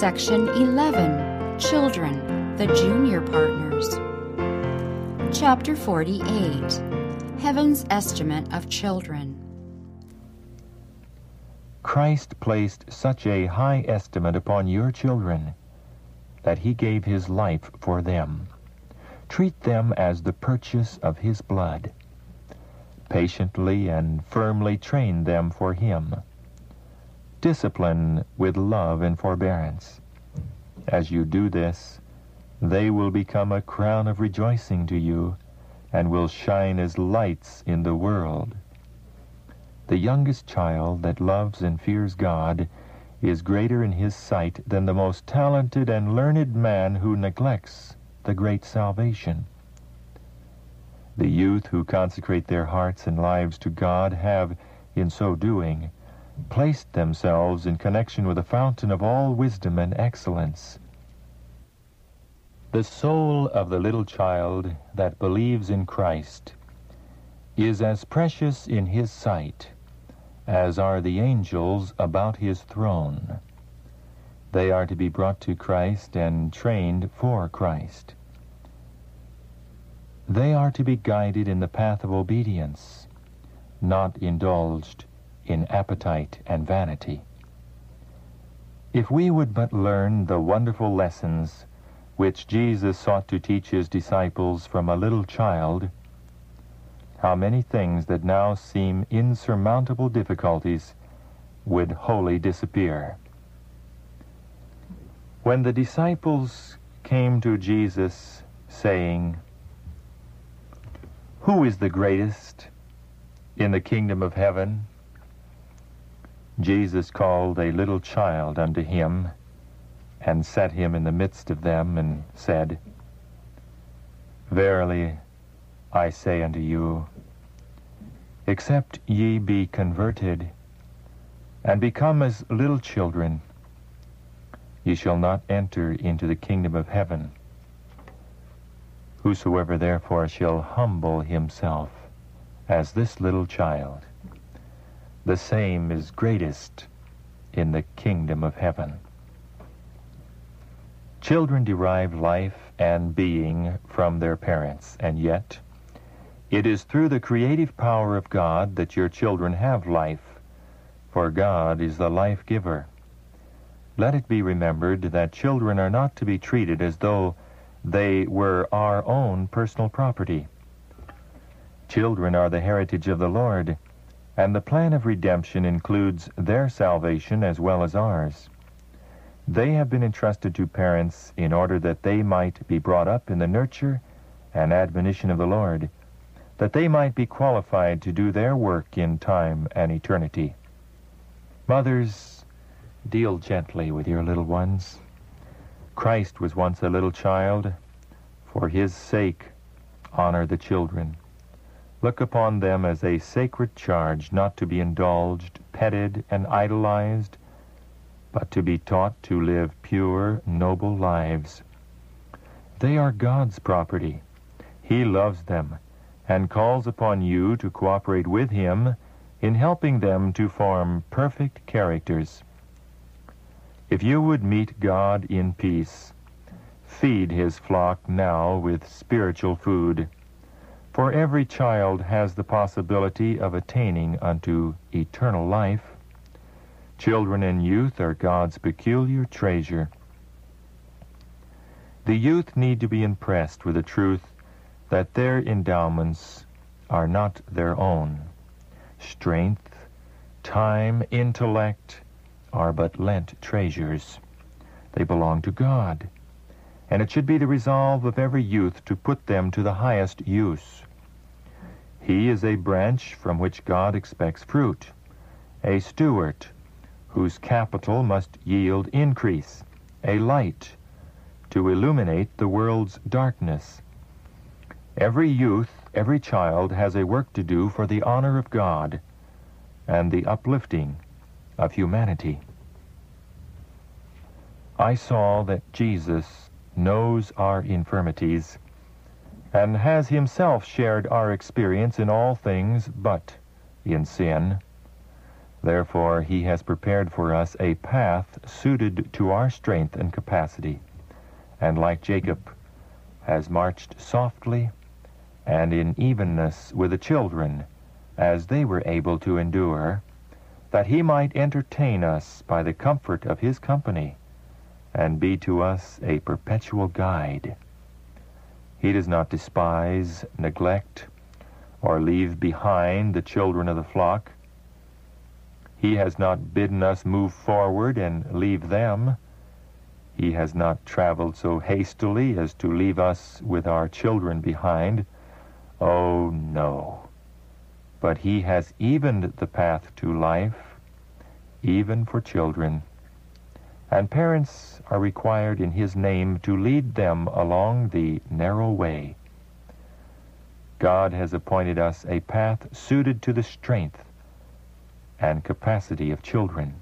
Section 11 Children, the Junior Partners. Chapter 48 Heaven's Estimate of Children. Christ placed such a high estimate upon your children that he gave his life for them. Treat them as the purchase of his blood. Patiently and firmly train them for him. Discipline with love and forbearance. As you do this, they will become a crown of rejoicing to you and will shine as lights in the world. The youngest child that loves and fears God is greater in his sight than the most talented and learned man who neglects the great salvation. The youth who consecrate their hearts and lives to God have, in so doing, placed themselves in connection with the fountain of all wisdom and excellence. The soul of the little child that believes in Christ is as precious in his sight as are the angels about his throne. They are to be brought to Christ and trained for Christ. They are to be guided in the path of obedience, not indulged in appetite and vanity. If we would but learn the wonderful lessons which Jesus sought to teach his disciples from a little child, how many things that now seem insurmountable difficulties would wholly disappear. When the disciples came to Jesus saying, Who is the greatest in the kingdom of heaven? Jesus called a little child unto him and set him in the midst of them and said, Verily I say unto you, except ye be converted and become as little children, ye shall not enter into the kingdom of heaven. Whosoever therefore shall humble himself as this little child, the same is greatest in the kingdom of heaven. Children derive life and being from their parents, and yet it is through the creative power of God that your children have life, for God is the life giver. Let it be remembered that children are not to be treated as though they were our own personal property. Children are the heritage of the Lord, and the plan of redemption includes their salvation as well as ours. They have been entrusted to parents in order that they might be brought up in the nurture and admonition of the Lord, that they might be qualified to do their work in time and eternity. Mothers, deal gently with your little ones. Christ was once a little child. For his sake, honor the children. Look upon them as a sacred charge not to be indulged, petted, and idolized, but to be taught to live pure, noble lives. They are God's property. He loves them and calls upon you to cooperate with Him in helping them to form perfect characters. If you would meet God in peace, feed His flock now with spiritual food for every child has the possibility of attaining unto eternal life. Children and youth are God's peculiar treasure. The youth need to be impressed with the truth that their endowments are not their own. Strength, time, intellect are but lent treasures. They belong to God and it should be the resolve of every youth to put them to the highest use. He is a branch from which God expects fruit, a steward whose capital must yield increase, a light to illuminate the world's darkness. Every youth, every child has a work to do for the honor of God and the uplifting of humanity. I saw that Jesus knows our infirmities, and has himself shared our experience in all things but in sin. Therefore, he has prepared for us a path suited to our strength and capacity, and like Jacob, has marched softly and in evenness with the children, as they were able to endure, that he might entertain us by the comfort of his company, and be to us a perpetual guide. He does not despise, neglect, or leave behind the children of the flock, he has not bidden us move forward and leave them. He has not traveled so hastily as to leave us with our children behind. Oh, no. But he has evened the path to life, even for children. And parents are required in his name to lead them along the narrow way. God has appointed us a path suited to the strength and capacity of children.